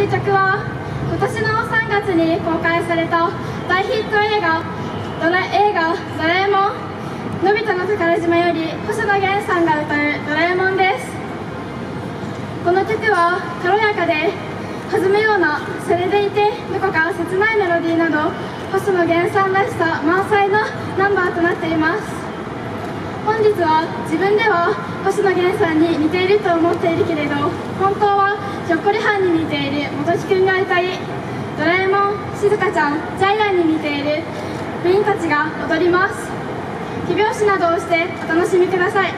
る曲は今年の3月に公開された大ヒット映画「ドラ映画ドラえもんのび太の宝島」より星野源さんが歌う「ドラえもん」です。この曲は軽やかで弾むようなそれでいてどこか切ないメロディーなど星野源さんらしさ満載のナンバーとなっています。本日は自分では星野源さんに似ていると思っているけれど本当はひょっこりはんに似ている元木君が歌いドラえもんしずかちゃんジャイアンに似ている部員たちが踊ります。手拍子などをしてお楽しみください。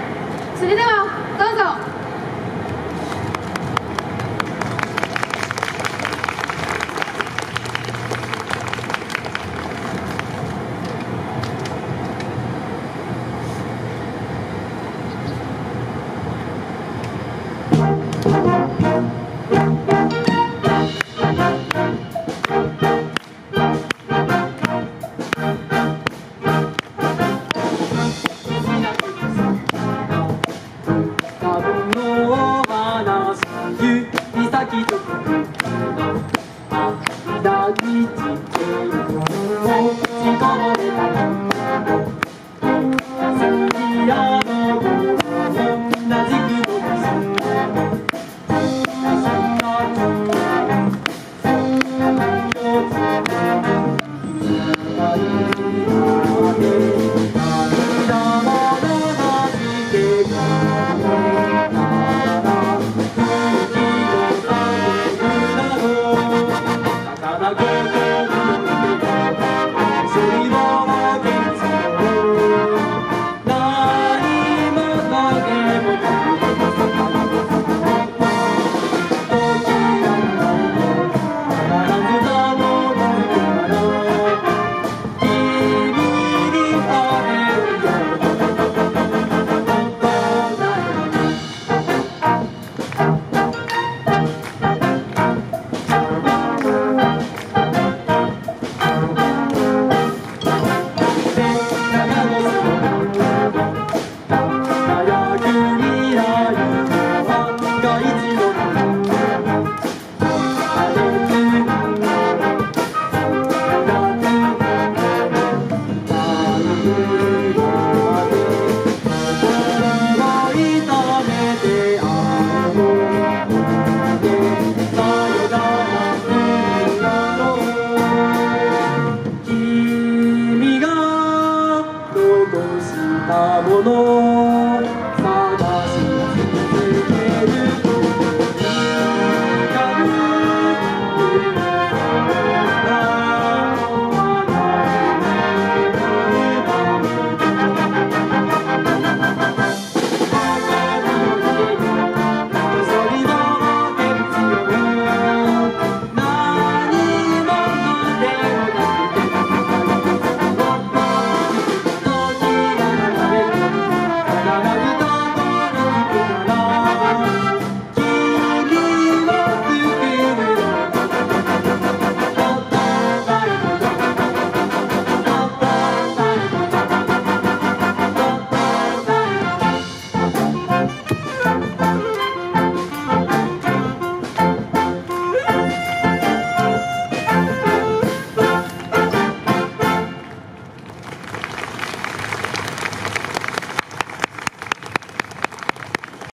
それではどうぞ。指先。と抱きつけるもちこぼれた